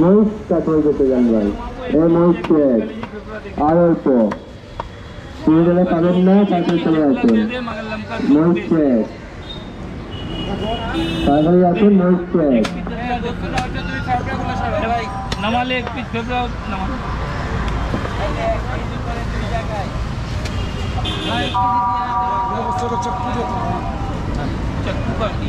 মহিষ কাতল যেতে যান ভাই এ মহিষ চেক আর অল্প তুমি গেলে পাবেন না তারপরে চলে আসুন মহিষ চেক তাড়াতাড়ি আসুন মহিষ চেক নামালে এক পিস ফেব্রাও নামালে चक्कू कर दी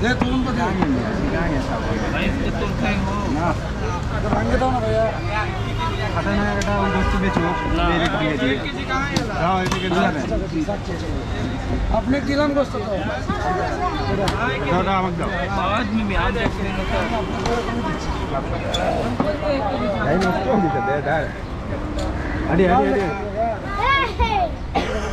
दे तू उनको दे रंग दो ना भैया खाता ना बेटा उन दोस्त बेचो मेरे को ले दिए हाँ ऐसे के दिया ना अपने किलन गोश्त तो दादा मत दो बाद में मैं आ जाके नहीं मत तो दे दे अरे अरे अरे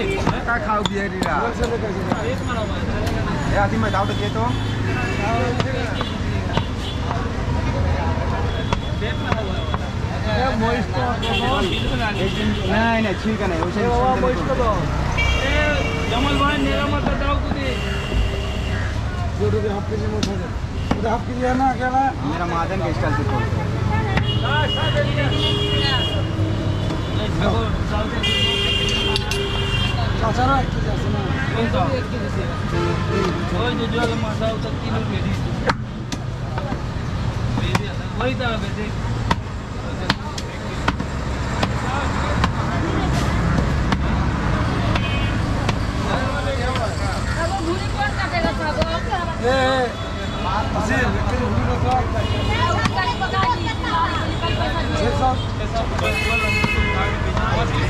का खाऊ बिहारी या तिमी दाउट के तो नहीं नहीं ठीक है नहीं उसे जमल भाई निरामत दाउ कुदी जो रुपये हाफ़ में उठा दे हाफ़ के जी ना क्या मेरा मादन के स्टाइल से individual masa utak kilo beri itu. Beri ada, wajib ada beri. Eh, Zil, kita dulu kau. Saya tak kali pakai ni. Saya tak. Saya tak.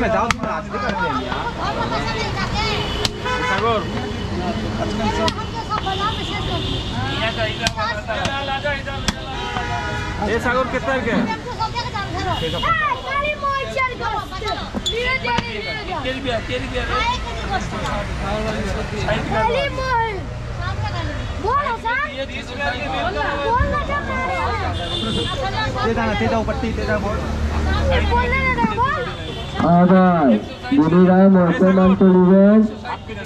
मैं दावत में आज तक कर दे मिया सागर ये सागर कितना के तेल আবার বুড়িরায় মধ্যমাঞ্চল ইভেন্ট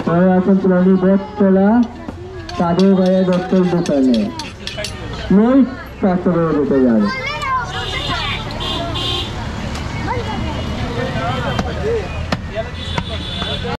হয়ে আছেন পুরানি বোধতলা কাদের গায়ে দত্তর দোকানে নই চারশো করে দিতে যাবে